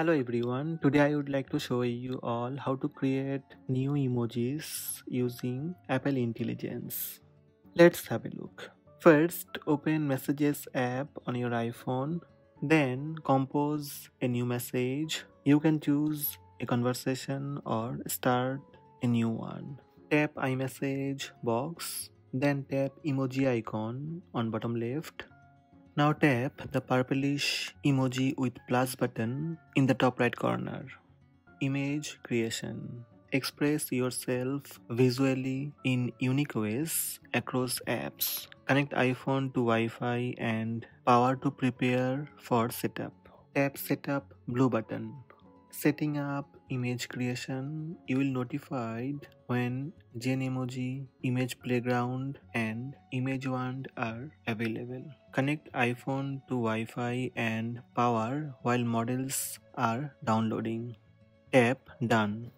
Hello everyone, today I would like to show you all how to create new emojis using Apple Intelligence. Let's have a look. First, open Messages app on your iPhone. Then compose a new message. You can choose a conversation or start a new one. Tap iMessage box. Then tap emoji icon on bottom left now tap the purplish emoji with plus button in the top right corner. Image creation. Express yourself visually in unique ways across apps. Connect iPhone to Wi-Fi and power to prepare for setup. Tap setup blue button. Setting up image creation, you will notified when Genmoji, image playground and image wand are available. Connect iPhone to Wi-Fi and power while models are downloading. Tap done.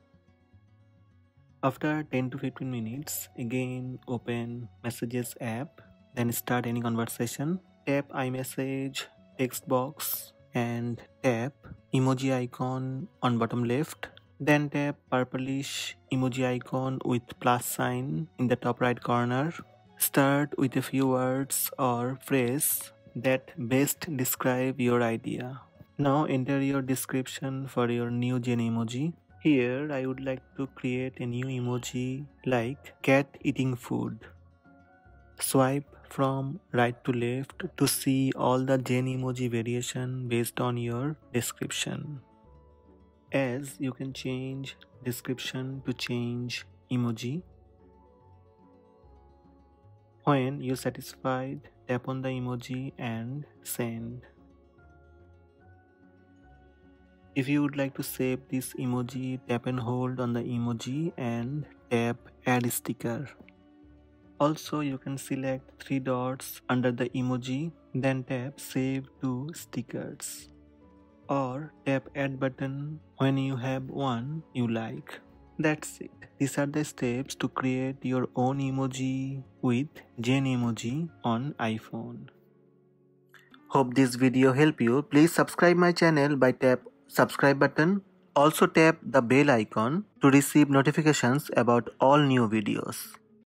After 10 to 15 minutes, again open messages app, then start any conversation. Tap iMessage text box and tap emoji icon on bottom left then tap purplish emoji icon with plus sign in the top right corner. Start with a few words or phrase that best describe your idea. Now enter your description for your new Genmoji. Here i would like to create a new emoji like cat eating food. Swipe from right to left to see all the Genmoji variation based on your description. As you can change description to change emoji. When you're satisfied, tap on the emoji and send. If you would like to save this emoji, tap and hold on the emoji and tap add sticker. Also, you can select three dots under the emoji, then tap Save to Stickers. Or tap Add button when you have one you like. That's it. These are the steps to create your own emoji with Genmoji on iPhone. Hope this video help you. Please subscribe my channel by tap subscribe button. Also tap the bell icon to receive notifications about all new videos.